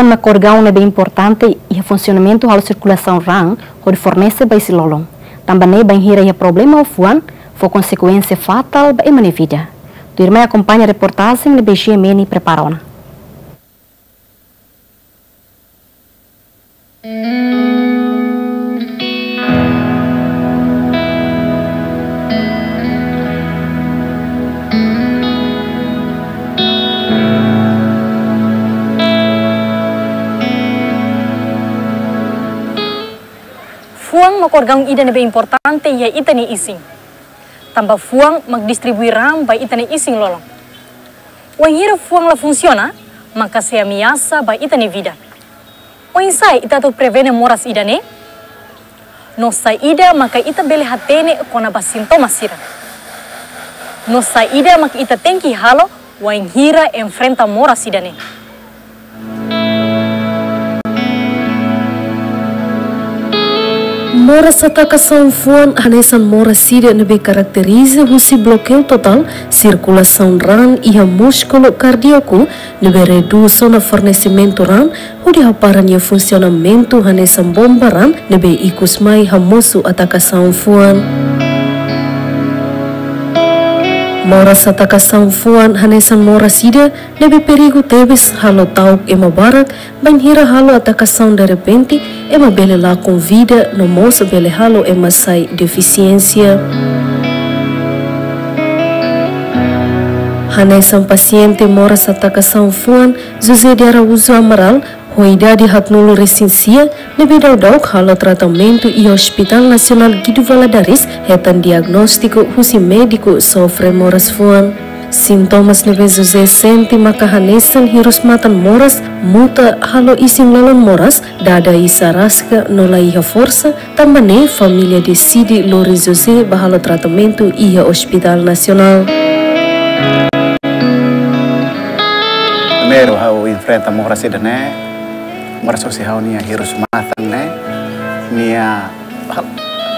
uma corgão é bem importante e o funcionamento da circulação ran onde fornece lolong. Também bem hira e problema o fuan foi consequência fatal para a vida. Tu irmã acompanha a reportagem de BGMN preparou. Fuang makorgang ida nebe importante ya ita ni ising. Tambah fuang magdistribui ita ni ising lolong. Wan hira fuang la funciona, maka se ameaça ba ita ni vida. O insai ita tu prevene moras ida ne? No ida maka ita bele hatene kona ba sintomas sira. No ida maka ita tenki halo wan hira enfrenta moras ida Mora sataka sanfuan hanesan mora síria nebe caracteriza husi bloqueio total, circulação ran e a músculo cardíaco nebe na fornecimento ran, onde haparan e funcionamento hanesan bomba ran nebe ikus mai hamosu ataka sanfuan. Mora satakação fuan hanesan mora sida lebe perigo tebes halo tau ema barak banhira halo atakação de repente ema bele lá vida no moça bele halo ema sai deficiência. Hanesan paciente mora satakação fuan José de Araújo Amaral Hoidade hatnulu resinsia nebe daudau halo tratamento e Hospital Nacional Guido Valadares hetan diagnóstico husi médico sofre moras fuan. Sintomas José senti maka hanesan hirus matan moras muta halo isim lalon moras dada isa raska nola iha força tambane família lori José bahalo tratamento iha Hospital Nacional. Primeiro, hau moras idane merasa si hau nia hirus matang ne. Nia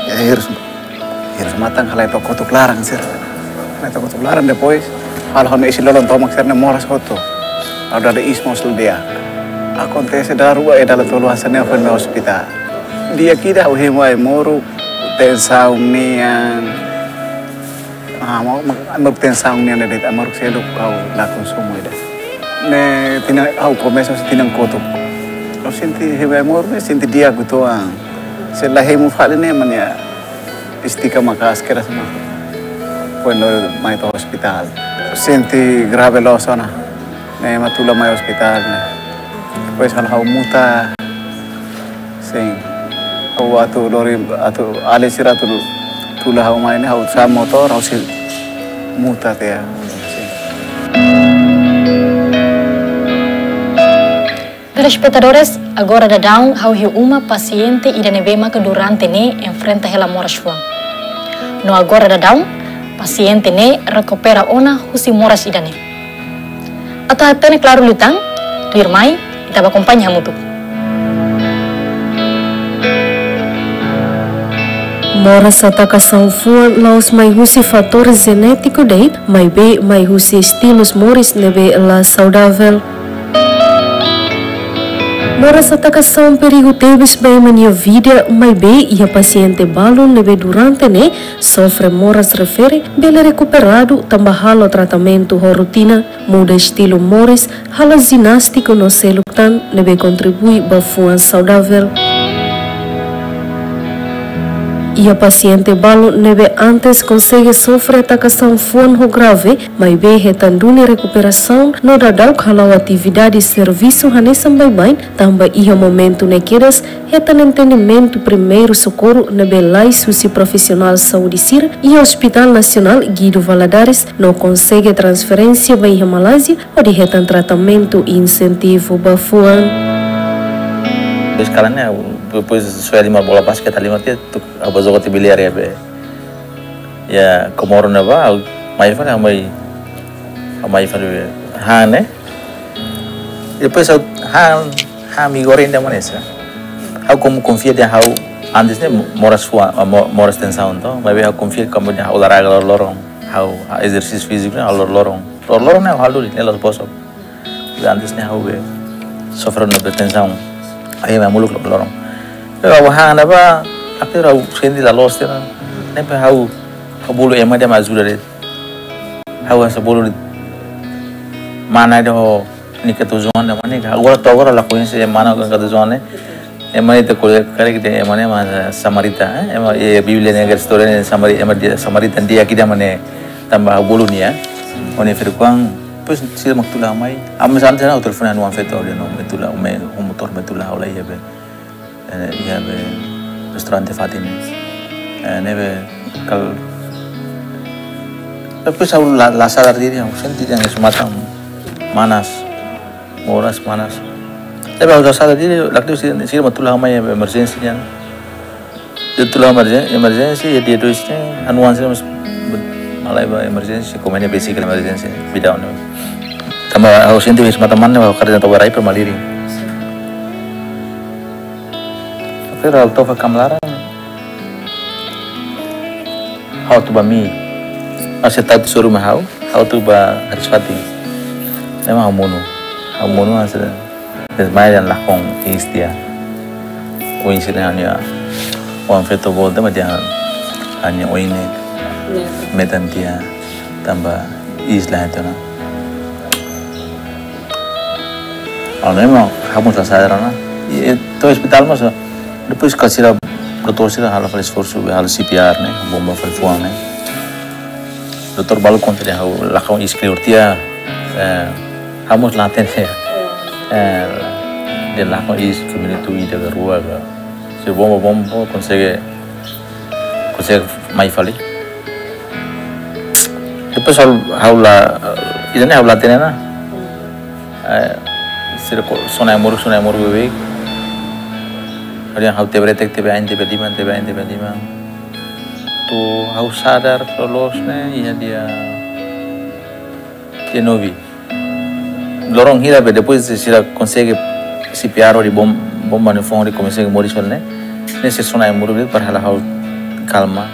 ya hirus hirus matang halai to kotuk larang sir. Halai to kotuk larang depois hal hal isi lolon tomak sir ne moras koto ada ada ismos dia. Acontece da rua e dalla toluanza ne foi no hospital. Dia kida o hemo ai moro tensão nia ah mau mau tensão nia de amor selo kau la consumo ida ne tina au começo tinang kotuk lo senti hebe amor me senti dia gutoang sela hemu fale ne mania istika makas kera sama. Quando mai to hospital. Senti grave lo sona. Ne matula mai hospital ne pues hal hau muta. Sing hau atu lori atu ale siratu tula hau mai ne hau sa motor hau muta te ya Telespectadores, agora da down how he uma paciente e nebema que durante ne enfrenta ela moras fuan. No agora da down, paciente ne recupera ona husi moras idane. Atau tene claro lutang, tu irmai, kita acompanha mutu. Moras atakação fuan laos mai husi fatores genético dei, mai be mai husi estilos moris nebe la saudável. Mora satakação perigo tebes bem minha vida, mas bem e a paciente balo nebe durante ne sofre moras refere bele recuperado tamba halo tratamento ho rotina muda estilo moris hala ginástico no seluctan nebe contribui bafuan saudável. E a paciente balo nebe antes consegue sofrer atacação fuanho grave, mas bem retandune recuperação no dadau kalau atividade serviço hanesan bem bem, também ia momento nequedas retan entendimento primeiro socorro nebe lais susi profissional saúde sir e Hospital Nacional Guido Valadares não consegue transferência bem Malásia ou de tratamento e incentivo bafuan. Sekarang depois saya lima bola basket lima dia tu apa zogo ti biliar ya? Be ya komoro na ba mai fa na mai mai fa be ha ne depois eu ha ha mi goreng da manesa how como confia de how antes ne moras fua moras tensão então mas eu confia como de how olahraga lorong. How exercício físico né lorong. Lorong né how dulu né los posso antes how be sofrer na pretensão aí vai muluk lorong eu hang na ba aqui rau sendi la los tira nem pa hau kabulu ema dia. Mazu dari hau bulu mana dia ho ni ketu zuan da mani agora to agora la mana kan ketu zuan ne ema itu kore kare ne ma samarita ema e biblia ne agar story ne samari ema samarita dia kita mana? Tambah bulu ni ya. Oni Pois sila magtula may. Amo sa sana utol funa nuan feto dia no metula ume un motor metula ola ia be. Ia be restaurante fatini. Neve kal Tapi saya la, la sadar diri yang senti yang semacam manas, moras manas. Tapi aku sadar diri, lakti sih sih matula may emergency yan. Dia tulah emergency, emergency ya dia doisnya anuan sih malai ba emergency, komenya basic emergency, bidang nih. Sa mataman niya, karena tahu waray permaliri. Pero alto fa kamlaran. How to ba mi? Asa tatu suruh mahau, how to ba harus fati. Emang hamuno. Hamuno asa desmayan lakong istia. Uin sila niya. Wan feto ma dia hanya uine. Metan dia tambah isla itu na. Kalau memang kamu sudah sadar na, itu hospital mas, depois kasih lah doutor sih hal hal esforço, hal CPR né, bomba fal fuang né. Doutor balu conta dia hau lakau iskriptur dia, kamu laten ya, dia lakau is community ida ke rua ke, si bomba bomba consegue consegue mai fali. Depois hau hau la, ini hau laten na. sira sonai muru sonai muru bebek Kemudian hau tebe tek tebe ain tebe lima tebe ain tebe lima tu hau sadar lolos ne iya dia dia novi lorong hira depois sira consegue si piaro di bom bomba ne fong di consegue mori sol ne ne se sonai muru be par hala hau calma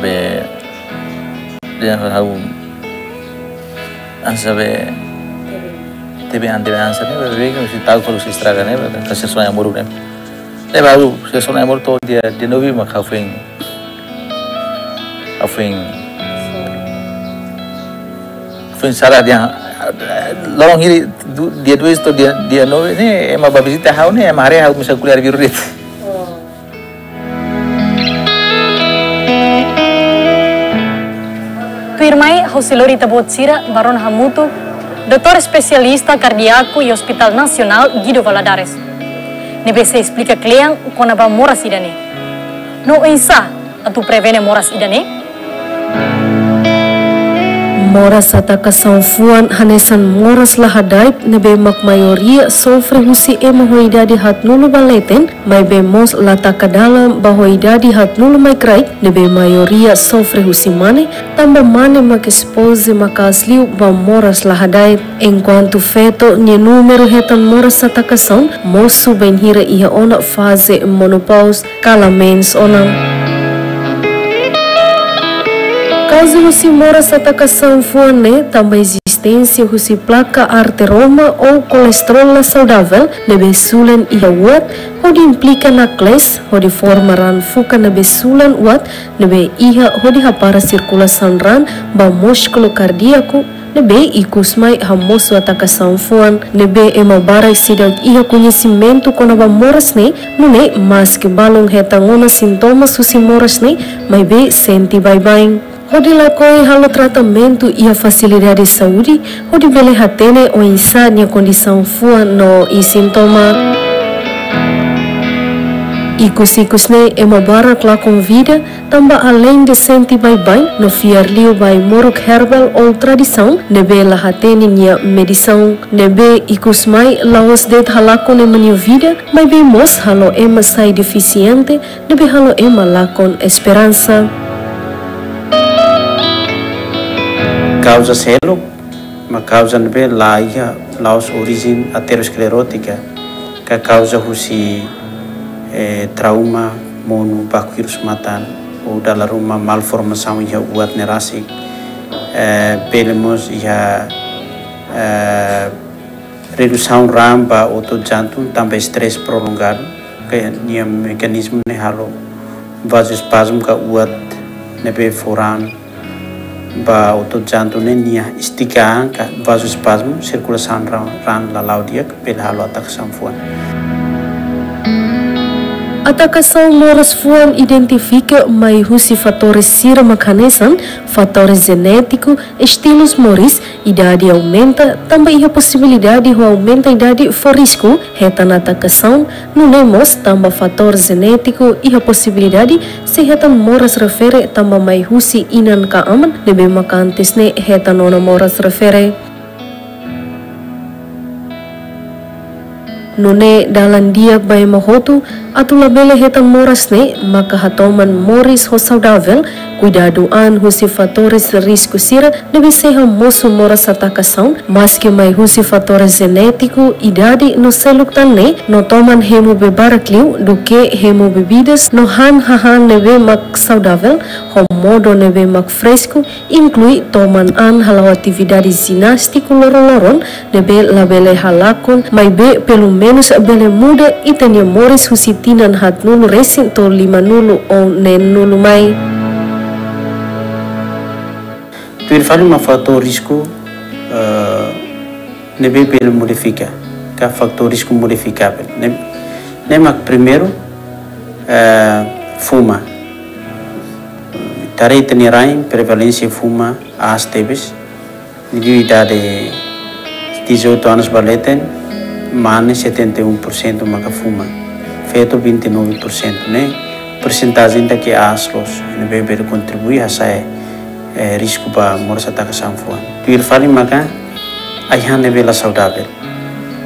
be dia hau ansa be tebean tebean sana bebe que si tahu kalau si estraga ne kasi sonai muru ne ne baru si sonai muru to dia dia novi ma kafeng kafeng kafeng sara dia lorong hiri dia dua itu dia dia novi ne ema babisita hau ne ema hari hau misal kuliah biru dit Tuirmai hausilori tabot sira baron hamutu doutor especialista cardíaco e Hospital Nacional Guido Valadares. NBC explica klien kona ba moras idane. No insa atu prevene moras idane. Moras ataka sanfuan hanesan moras lahadaip nebe mak mayoria sofre husi ema hoidadi hat nulu baleten mai be mos lataka dalam bahoidadi hat nulu mai krai nebe mayoria sofre husi mane tambah mane mak expose mak asliu ba moras lahadaip enquanto feto nye número hetan moras ataka son mosu benhira ia ona fase monopause kalamens onang Caso husi mora satakação fuane, também existência husi placa arteroma ou colesterol saudável, nebe sulen ia wat, hodi implica na kles, hodi forma ran fuka nebe sulen wat, nebe iha hodi hapara circulação ran, ba músculo cardíaco, nebe ikusmai hamosu atakação fuan, nebe ema barai sidag iha conhecimento kona ba moras ne, nune mas que balong hetangona sintomas husi moras ne, mai be senti bye-bye. Hodi lakoi halo tratamento e a facilidade de saúde, hodi bele hatene o insa nia condição fua no i sintoma. Ikus-ikus ne ema barak la vida, tambah além de senti bye-bye, no fiar liu by morok herbal ou tradição, nebe la hatene nia medição, nebe ikus mai laos det halako ne manu vida, mai be mos halo ema sai deficiente, nebe halo ema lakon esperança. Causa selo, uma causa nebe laia, laos origem aterosclerótica, que causa husi eh, trauma mono bakvírus matan ou dalam uma malformação ia uat nerasik eh, belemos ia eh, redução ramba autojantung também estresse prolongado que nia mecanismo ne halo vasospasmo ka uat nebe foran ba autojantung ne nia istikaan ka vasospasmo circulação ran, dia ke pel halo atak samfuan Moras fuan identifica mai husi fatores sira makanesan, fatores genético, estilos moris, idade aumenta, também a possibilidade de aumenta a idade for risco, reta na atakação, no nemos tamba fator genético e a se reta moras refere tamba mai husi inan ka aman, nebe makantes ne reta nona moras refere. Nune dalam dia bai mahotu atu labele hetan moras ne maka hatoman moris ho saudável cuidadoan husi fatores risco sira deve ser moço moras atakação mas que mai husi fatores genético idade no seluk ne no toman hemo bebarakliu do que hemo bebidas no han hahan neve mak saudável ho modo neve mak fresco inclui toman an halau atividade ginástico loroloron neve labele halakon mai be pelo menos bele muda e tenha mores husitinan hat nulu resin to lima nulu o nen nulu mai. Tu falo uma fator risco uh, nebe pelo modifica, que fator risco modificável. Nem nem primeiro uh, fuma. Tarei tenirain prevalência fuma as tebes. Nível idade 18 anos baleten, mane 71% maka fuma feito 29% né percentagem da que aslos ne beber contribui a sai é, risco para morrer morsa ta kasamfuan tuir fali maka aihan ne bela saudável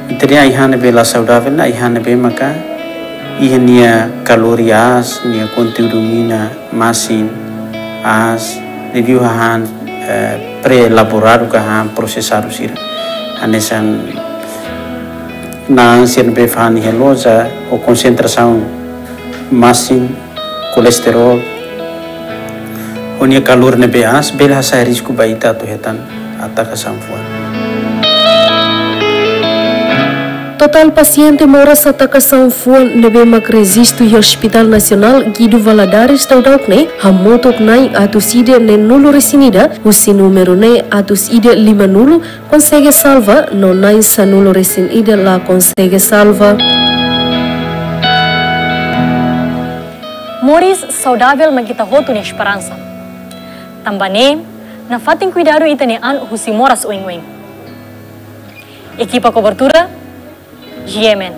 itria aihan ne bela saudável na aihan ne be maka kalorias nia conteúdo mina masin as review han eh, pre-elaborado ka han processado sira anesan na ânsia befani reloja ou concentração máxima colesterol onia calor ne beas bela sa risco baita tu hetan ataka samfuan Total paciente mora sa takação fuan nebe mak resisto e Hospital Nacional Guido Valadares taudok ne hamotok nai atus ide ne nulu resinida usi número ne atus ide lima nulu consegue salva no nai sa nulu resin ide la consegue salva. Moris saudável magita hotu ni esperança. Tambane, na fatin cuidado itane an husi moras oing-oing. Equipa cobertura, GMN